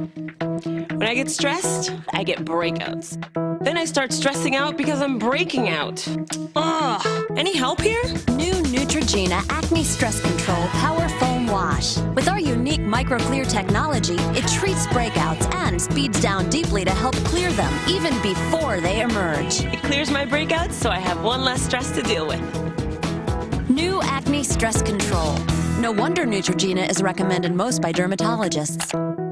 When I get stressed, I get breakouts. Then I start stressing out because I'm breaking out. Ugh, any help here? New Neutrogena Acne Stress Control Power Foam Wash. With our unique microclear technology, it treats breakouts and speeds down deeply to help clear them even before they emerge. It clears my breakouts so I have one less stress to deal with. New Acne Stress Control. No wonder Neutrogena is recommended most by dermatologists.